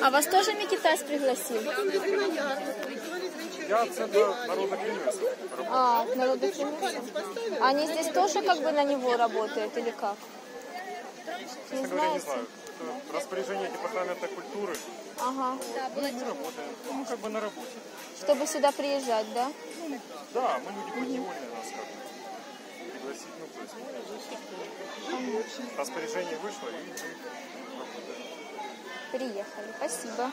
А вас тоже Микитас пригласил? Я центр народных инвестов. А, народных инвесторов. Они здесь тоже как бы на него работают или как? Не говоря, не знаю. Это распоряжение департамента культуры. Ага. Мы не работаем. Ну, как бы на работе. Чтобы сюда приезжать, да? Да, мы люди подневольные, нас как бы распоряжение вышло и работаем. Приехали. Спасибо.